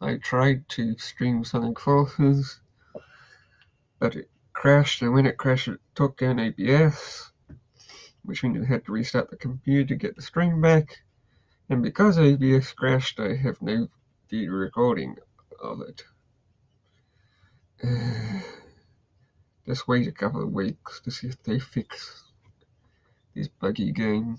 I tried to stream Sonic Forces, but it crashed, and when it crashed it took down OBS, which means I had to restart the computer to get the stream back. And because OBS crashed, I have no video recording of it. Just wait a couple of weeks to see if they fix this buggy game.